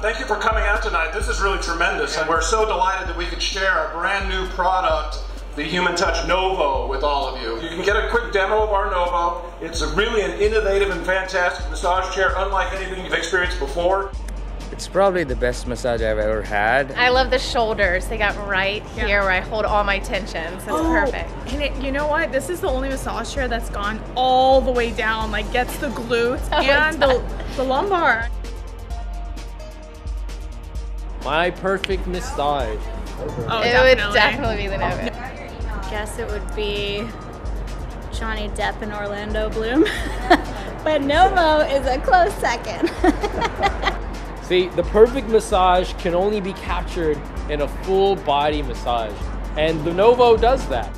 Thank you for coming out tonight. This is really tremendous, and we're so delighted that we could share our brand new product, the Human Touch Novo, with all of you. You can get a quick demo of our Novo. It's a really an innovative and fantastic massage chair, unlike anything you've experienced before. It's probably the best massage I've ever had. I love the shoulders. They got right Yeah. here where I hold all my tensions. It's oh, perfect. And it, you know what? This is the only massage chair that's gone all the way down, like gets the glutes Oh, and the, the lumbar. My perfect massage. Oh, it would definitely be the Novo. guess it would be Johnny Depp and Orlando Bloom. but Novo is a close second. See, the perfect massage can only be captured in a full body massage. And the Novo does that.